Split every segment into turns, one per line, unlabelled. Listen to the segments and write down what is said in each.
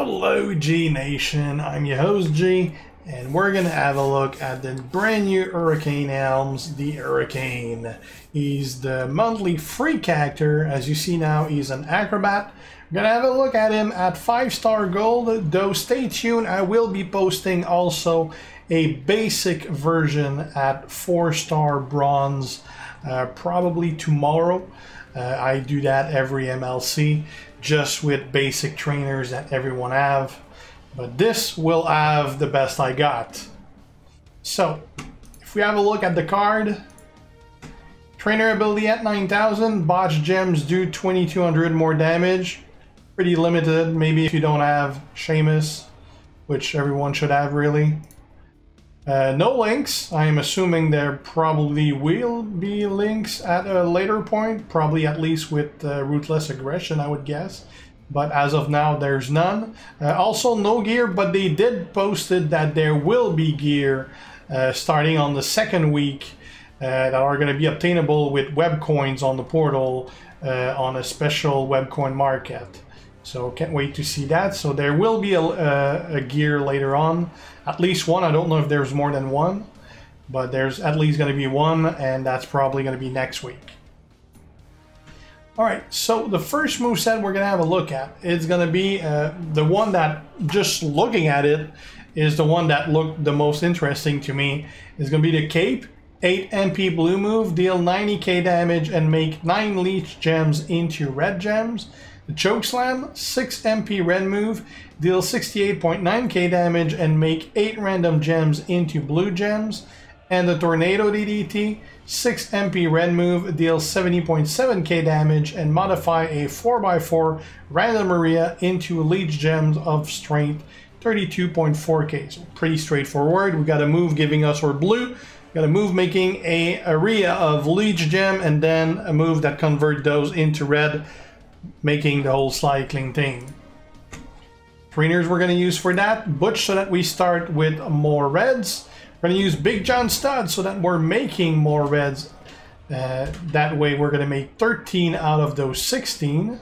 Hello G Nation, I'm your host G, and we're gonna have a look at the brand new Hurricane Helms, the Hurricane. He's the monthly free character, as you see now he's an acrobat. We're gonna have a look at him at 5 star gold, though stay tuned, I will be posting also a basic version at 4 star bronze, uh, probably tomorrow. Uh, I do that every MLC just with basic trainers that everyone have. But this will have the best I got. So, if we have a look at the card, trainer ability at 9000, botch gems do 2200 more damage. Pretty limited, maybe if you don't have Sheamus, which everyone should have really. Uh, no links. I am assuming there probably will be links at a later point, probably at least with uh, Ruthless Aggression, I would guess. But as of now, there's none. Uh, also, no gear, but they did posted that there will be gear uh, starting on the second week uh, that are going to be obtainable with web coins on the portal uh, on a special web coin market. So can't wait to see that. So there will be a, a, a, gear later on, at least one. I don't know if there's more than one, but there's at least going to be one, and that's probably going to be next week. All right, so the first move set we're going to have a look at is going to be uh, the one that just looking at it is the one that looked the most interesting to me. Is going to be the Cape. 8 MP blue move, deal 90k damage and make 9 leech gems into red gems. The Choke Slam, 6 MP red move, deal 68.9k damage and make 8 random gems into blue gems. And the Tornado DDT, 6 MP red move, deal 70.7k damage and modify a 4x4 random area into leech gems of strength 32.4k. So pretty straightforward. We got a move giving us our blue. Got a move making a area of leech gem and then a move that convert those into red making the whole cycling thing. Trainers we're going to use for that. Butch so that we start with more reds. We're going to use Big John Studd so that we're making more reds. Uh, that way we're going to make 13 out of those 16.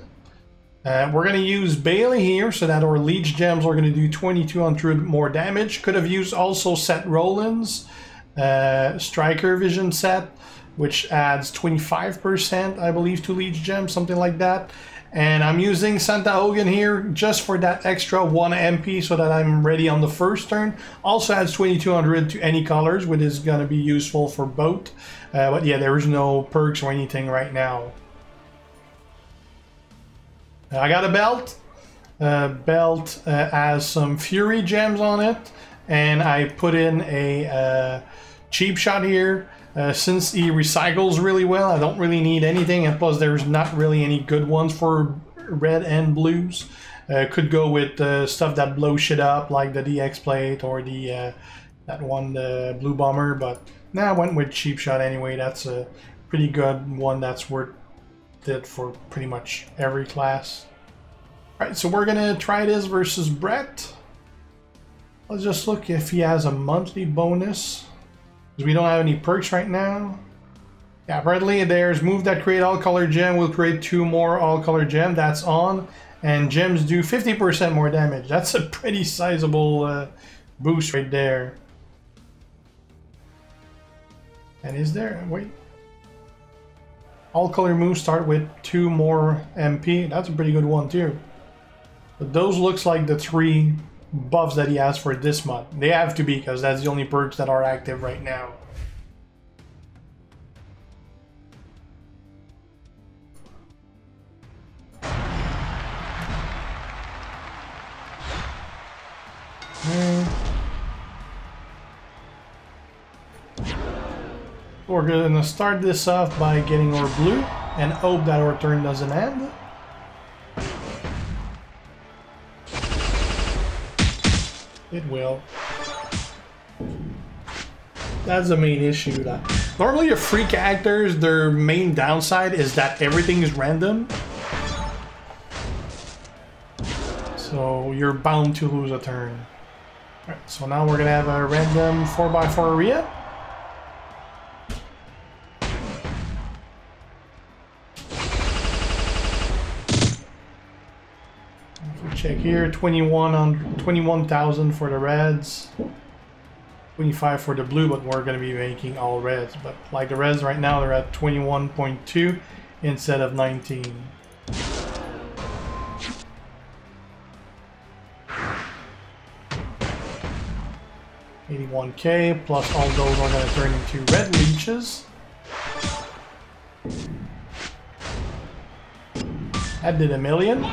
Uh, we're going to use Bayley here so that our Leech Gems are going to do 2200 more damage. Could have used also Seth Rollins uh, Striker Vision set which adds 25%, I believe, to Leech Gem, something like that. And I'm using Santa Hogan here just for that extra 1 MP so that I'm ready on the first turn. Also adds 2200 to any colors, which is going to be useful for both. Uh, but yeah, there is no perks or anything right now. I got a belt. Uh, belt uh, has some Fury gems on it. And I put in a uh, cheap shot here uh, since he recycles really well, I don't really need anything, and plus there's not really any good ones for red and blues. Uh, could go with uh, stuff that blows shit up, like the DX plate or the uh, that one, the blue bomber. But nah, I went with cheap shot anyway. That's a pretty good one. That's worth it for pretty much every class. All right, so we're gonna try this versus Brett. Let's just look if he has a monthly bonus. We don't have any perks right now. Yeah, apparently there's move that create all color gem will create two more all color gem. That's on. And gems do 50% more damage. That's a pretty sizable uh, boost right there. And is there... Wait. All color moves start with two more MP. That's a pretty good one too. But those looks like the three buffs that he has for this month. They have to be because that's the only perks that are active right now. Hmm. We're going to start this off by getting our blue and hope that our turn doesn't end. It will. That's the main issue. That normally your free characters, their main downside is that everything is random. So you're bound to lose a turn. Alright, so now we're gonna have a random 4x4 area. Check here, 21 on 21,000 for the reds. 25 for the blue, but we're going to be making all reds. But like the reds right now, they're at 21.2 instead of 19. Eighty-one K plus all those are going to turn into red leeches. That did a million.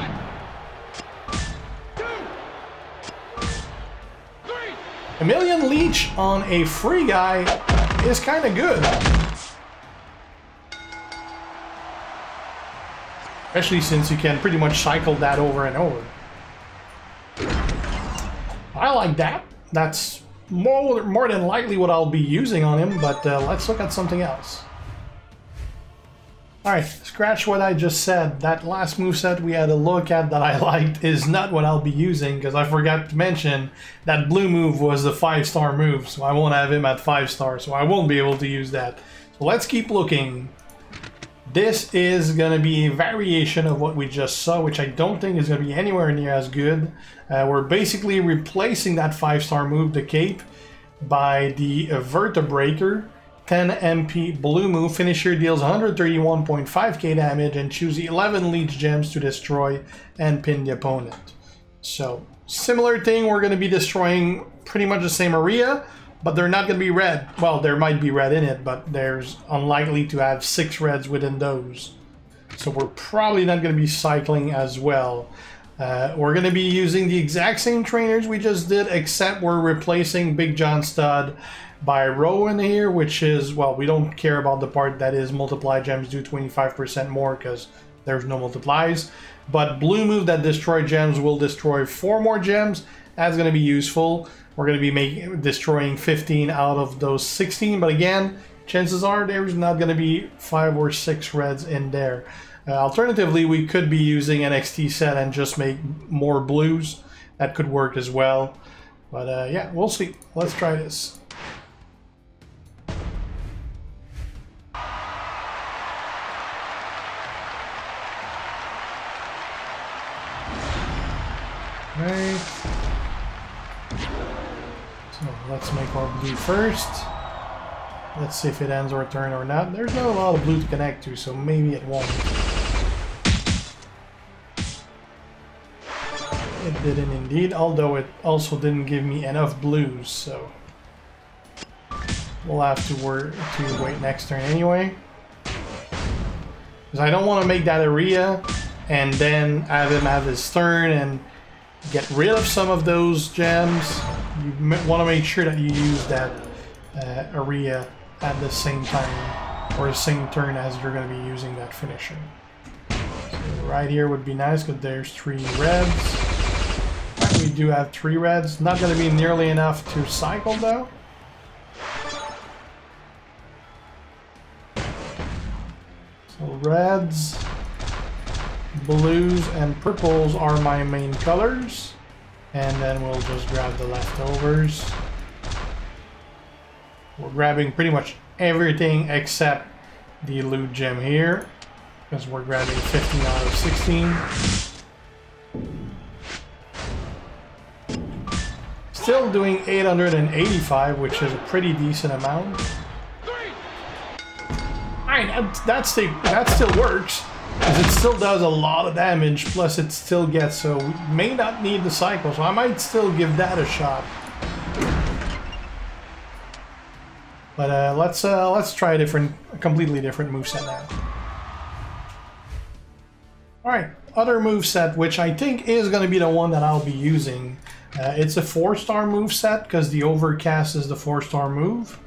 A million leech on a free guy is kind of good. Especially since you can pretty much cycle that over and over. I like that. That's more, more than likely what I'll be using on him, but uh, let's look at something else. Alright, scratch what I just said. That last moveset we had a look at that I liked is not what I'll be using because I forgot to mention that blue move was the 5 star move, so I won't have him at 5 star, so I won't be able to use that. So let's keep looking. This is going to be a variation of what we just saw, which I don't think is going to be anywhere near as good. Uh, we're basically replacing that 5 star move, the cape, by the Vertebreaker 10 MP Blue Move. Finisher deals 131.5k damage and choose 11 Leech Gems to destroy and pin the opponent. So, similar thing, we're going to be destroying pretty much the same area, but they're not going to be red. Well, there might be red in it, but there's unlikely to have 6 reds within those. So we're probably not going to be cycling as well. Uh, we're going to be using the exact same trainers we just did, except we're replacing Big John Stud by Rowan here, which is, well, we don't care about the part that is multiply gems do 25% more because there's no multiplies. But blue move that destroy gems will destroy four more gems. That's going to be useful. We're going to be making destroying 15 out of those 16. But again, chances are there's not going to be five or six reds in there. Uh, alternatively, we could be using NXT set and just make more blues. That could work as well. But uh, yeah, we'll see. Let's try this. So let's make our blue first. Let's see if it ends our turn or not. There's not a lot of blue to connect to, so maybe it won't. It didn't indeed, although it also didn't give me enough blues, so... We'll have to work to wait next turn anyway. Because I don't want to make that area and then have him have his turn and get rid of some of those gems. You want to make sure that you use that uh, area at the same time or the same turn as you're going to be using that finisher. So right here would be nice because there's three reds. We do have three reds. Not going to be nearly enough to cycle though. So reds, blues, and purples are my main colors. And then we'll just grab the leftovers. We're grabbing pretty much everything except the loot gem here. Because we're grabbing 15 out of 16. Still doing 885, which is a pretty decent amount. Alright, that, that, still, that still works. It still does a lot of damage, plus it still gets, so we may not need the cycle, so I might still give that a shot. But uh, let's uh, let's try a different, a completely different moveset now. Alright, other moveset, which I think is going to be the one that I'll be using. Uh, it's a 4-star moveset, because the Overcast is the 4-star move.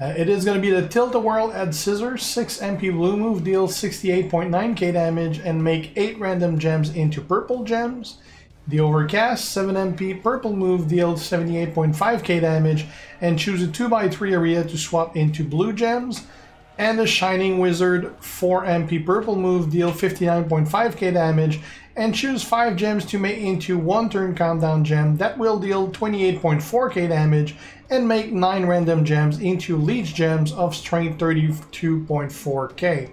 Uh, it is going to be the Tilt-A-Whirl Head Scissors, 6 MP blue move, deals 68.9k damage, and make 8 random gems into purple gems. The Overcast, 7 MP purple move, deals 78.5k damage, and choose a 2x3 area to swap into blue gems. And the Shining Wizard, 4 MP purple move, deal 59.5k damage, and choose 5 gems to make into 1 turn countdown gem that will deal 28.4k damage and make 9 random gems into leech gems of strength 32.4k.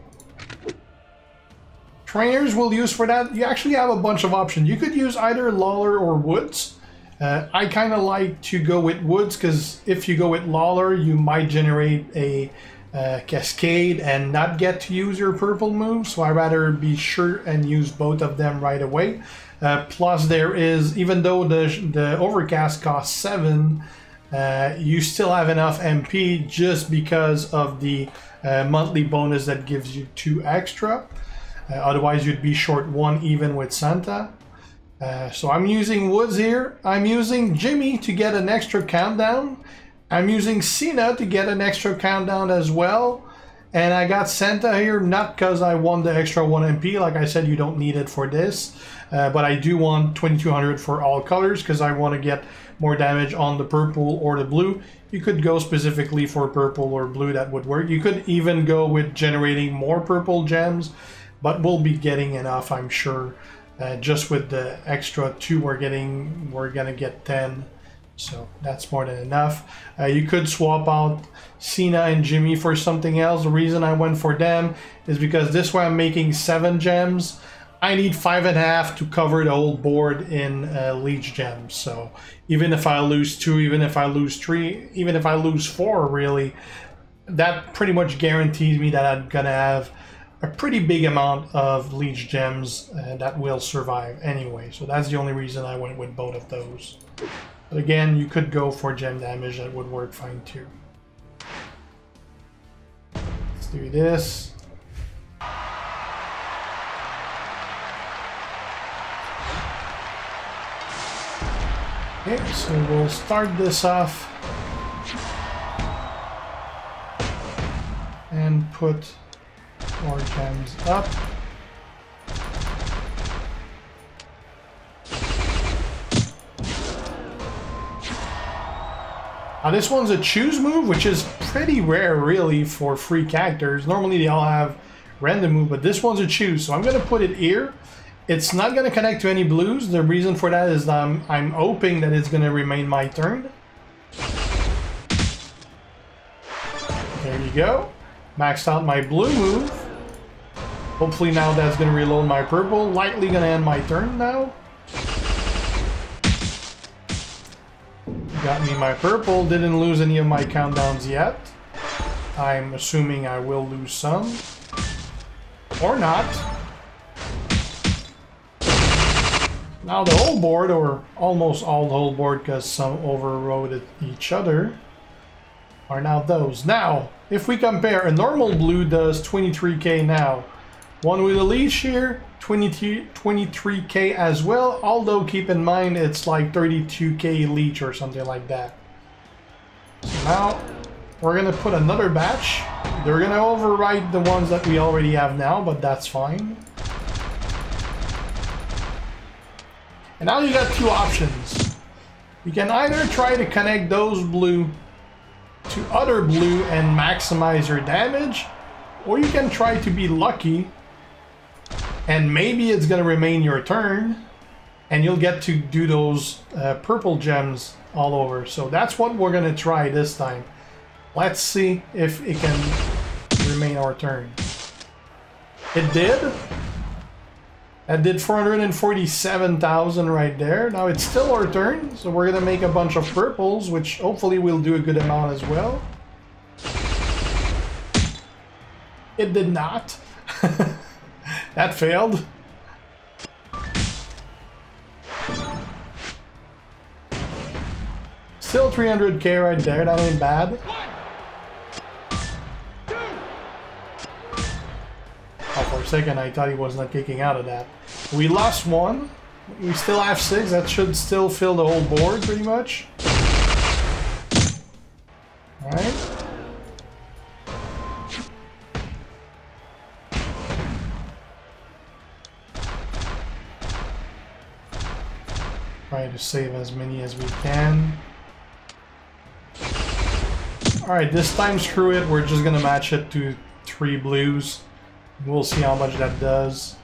trainers will use for that, you actually have a bunch of options. You could use either Lawler or Woods. Uh, I kind of like to go with Woods because if you go with Lawler, you might generate a uh, Cascade and not get to use your purple move. So i rather be sure and use both of them right away. Uh, plus, there is, even though the, the Overcast costs 7, uh, you still have enough MP just because of the uh, monthly bonus that gives you 2 extra. Uh, otherwise, you'd be short 1 even with Santa. Uh, so I'm using Woods here. I'm using Jimmy to get an extra countdown. I'm using Cena to get an extra countdown as well. And I got Santa here, not because I want the extra 1 MP. Like I said, you don't need it for this. Uh, but I do want 2200 for all colors because I want to get more damage on the purple or the blue. You could go specifically for purple or blue, that would work. You could even go with generating more purple gems, but we'll be getting enough, I'm sure. Uh, just with the extra two we're getting, we're gonna get 10. So that's more than enough. Uh, you could swap out Cena and Jimmy for something else. The reason I went for them is because this way I'm making seven gems. I need five and a half to cover the whole board in uh, Leech Gems. So even if I lose two, even if I lose three, even if I lose four, really, that pretty much guarantees me that I'm gonna have a pretty big amount of Leech Gems uh, that will survive anyway. So that's the only reason I went with both of those. But again, you could go for gem damage, that would work fine too. Let's do this. Okay, so we'll start this off and put more gems up. Now this one's a choose move, which is pretty rare really for free characters. Normally they all have random move, but this one's a choose. So I'm going to put it here it's not going to connect to any blues. The reason for that is I'm, I'm hoping that it's going to remain my turn. There you go. Maxed out my blue move. Hopefully now that's going to reload my purple. Likely going to end my turn now. Got me my purple. Didn't lose any of my countdowns yet. I'm assuming I will lose some. Or not. Now the whole board, or almost all the whole board because some overrode each other, are now those. Now, if we compare, a normal blue does 23k now. One with a leech here, 23k as well, although keep in mind it's like 32k leech or something like that. So now, we're gonna put another batch. They're gonna overwrite the ones that we already have now, but that's fine. And now you got two options. You can either try to connect those blue to other blue and maximize your damage, or you can try to be lucky and maybe it's going to remain your turn and you'll get to do those uh, purple gems all over. So that's what we're going to try this time. Let's see if it can remain our turn. It did. That did 447,000 right there. Now it's still our turn, so we're gonna make a bunch of purples, which hopefully will do a good amount as well. It did not. that failed. Still 300k right there, that ain't bad. Second I thought he was not kicking out of that. We lost one. We still have six. That should still fill the whole board, pretty much. Alright. Try to save as many as we can. Alright, this time screw it. We're just gonna match it to three blues. We'll see how much that does.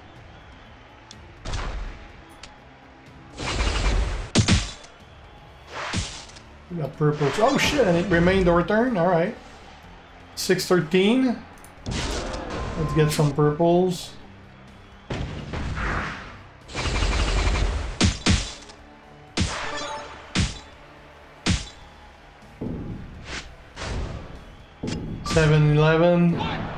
We got purple. Oh shit, and it remained our turn? Alright. 613. Let's get some purples. Seven Eleven.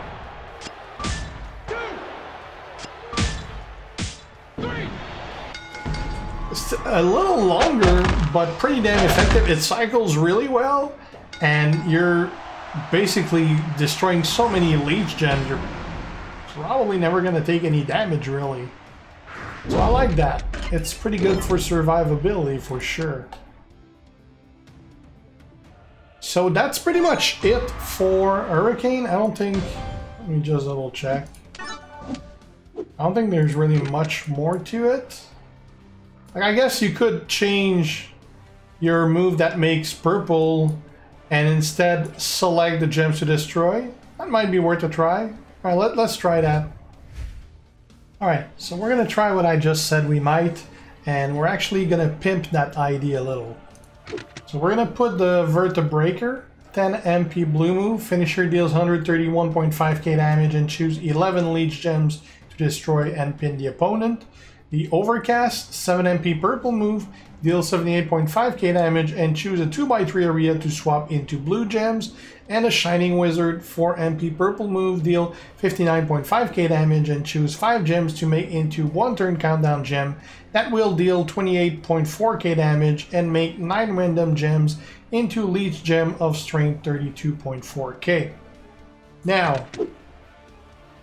A little longer, but pretty damn effective. It cycles really well, and you're basically destroying so many leech gems, you're probably never going to take any damage, really. So I like that. It's pretty good for survivability, for sure. So that's pretty much it for Hurricane. I don't think... Let me just double check. I don't think there's really much more to it. Like, I guess you could change your move that makes purple and instead select the gems to destroy. That might be worth a try. Alright, let, let's try that. Alright, so we're going to try what I just said we might, and we're actually going to pimp that ID a little. So we're going to put the Vertebreaker, 10 MP blue move, finisher deals 131.5k damage and choose 11 leech gems to destroy and pin the opponent. The Overcast, 7 MP purple move, deals 78.5k damage and choose a 2x3 area to swap into blue gems. And a Shining Wizard, 4 MP purple move, deal 59.5k damage and choose 5 gems to make into 1 turn countdown gem that will deal 28.4k damage and make 9 random gems into Leech Gem of strength 32.4k. Now,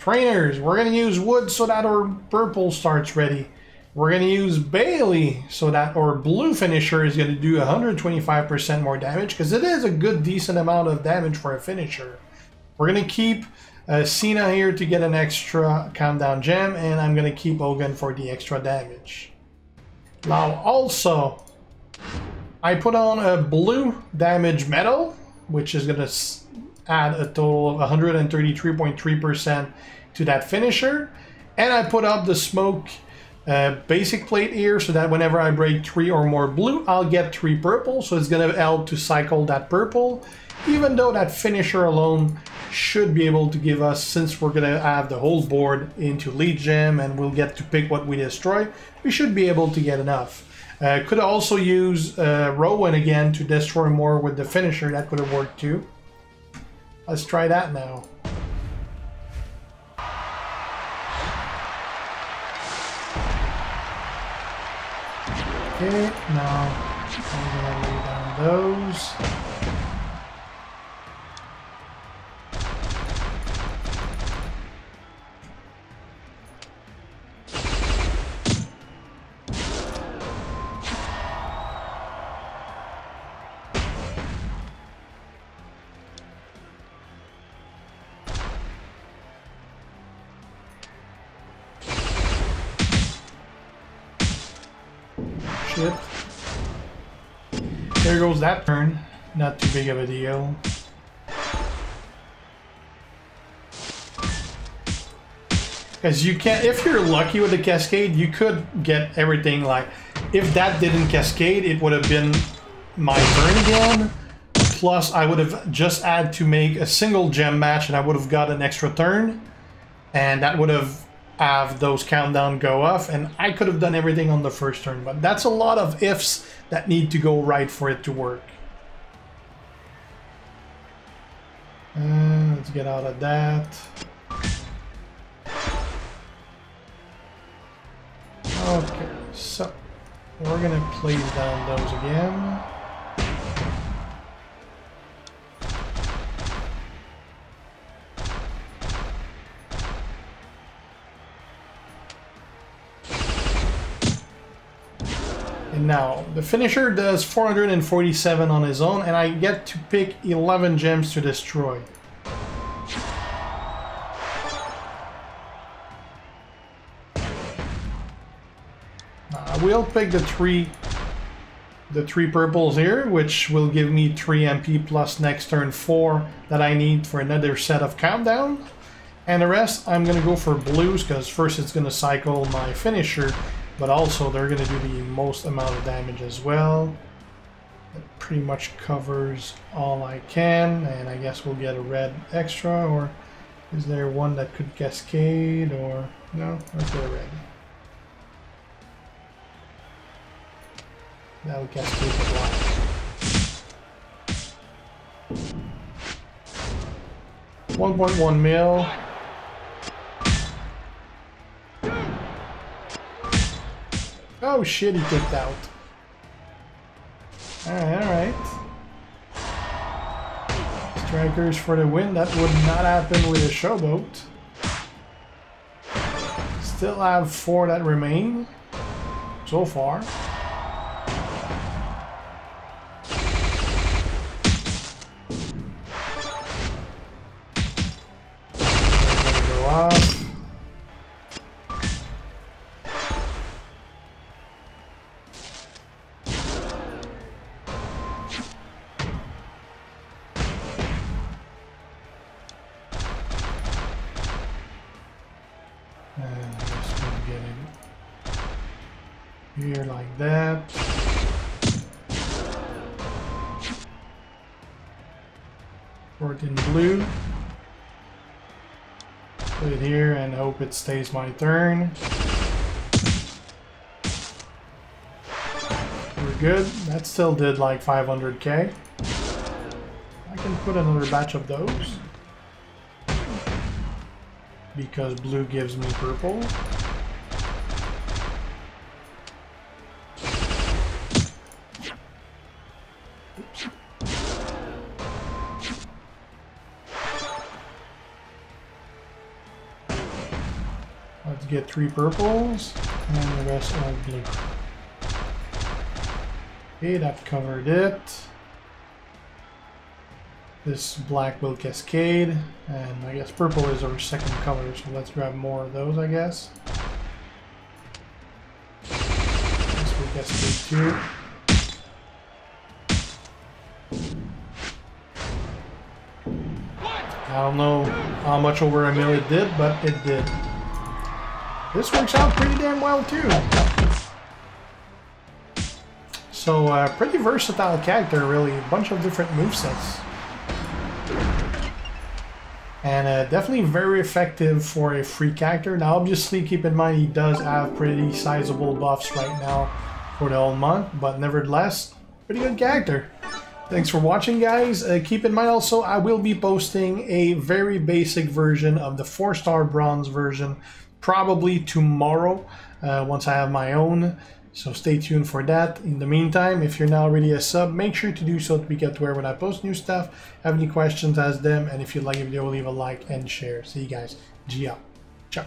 trainers, we're going to use wood so that our purple starts ready. We're going to use Bayley so that our blue finisher is going to do 125% more damage because it is a good decent amount of damage for a finisher. We're going to keep uh, Cena here to get an extra countdown gem and I'm going to keep Hogan for the extra damage. Now also, I put on a blue damage medal which is going to add a total of 133.3% to that finisher and I put up the smoke uh, basic plate here so that whenever I break three or more blue, I'll get three purple. So it's going to help to cycle that purple, even though that finisher alone should be able to give us, since we're going to have the whole board into lead gem and we'll get to pick what we destroy, we should be able to get enough. Uh, could also use uh, Rowan again to destroy more with the finisher. That could have worked too. Let's try that now. Okay, now I'm gonna lay down those. There goes that turn. Not too big of a deal. Because you can't. if you're lucky with the cascade, you could get everything like, if that didn't cascade, it would have been my turn again. Plus, I would have just had to make a single gem match and I would have got an extra turn. And that would have have those countdown go off and I could have done everything on the first turn but that's a lot of ifs that need to go right for it to work. Uh, let's get out of that. Okay so we're gonna place down those again Now, the finisher does 447 on his own, and I get to pick 11 gems to destroy. Uh, I will pick the three the three purples here, which will give me 3 MP plus next turn 4 that I need for another set of countdown. And the rest, I'm going to go for blues, because first it's going to cycle my finisher, but also they're going to do the most amount of damage as well. It pretty much covers all I can, and I guess we'll get a red extra, or is there one that could cascade, or no? Let's get a red. That would cascade the black. 1.1 mil. Oh shit, he kicked out. Alright, alright. Strikers for the win. That would not happen with a showboat. Still have four that remain. So far. It in blue. Put it here and hope it stays my turn. We're good. That still did like 500k. I can put another batch of those because blue gives me purple. Get three purples and the rest are blue. Okay, that covered it. This black will cascade, and I guess purple is our second color, so let's grab more of those, I guess. This will cascade too. I don't know how much over a mil it did, but it did. This works out pretty damn well too. So, uh, pretty versatile character, really. A bunch of different movesets. And uh, definitely very effective for a free character. Now obviously keep in mind he does have pretty sizable buffs right now for the whole month, but nevertheless, pretty good character. Thanks for watching guys. Uh, keep in mind also I will be posting a very basic version of the 4-star bronze version probably tomorrow uh, once I have my own. So stay tuned for that. In the meantime, if you're not already a sub, make sure to do so to be kept aware when I post new stuff. Have any questions, ask them. And if you like the video, leave a like and share. See you guys. G out. Ciao.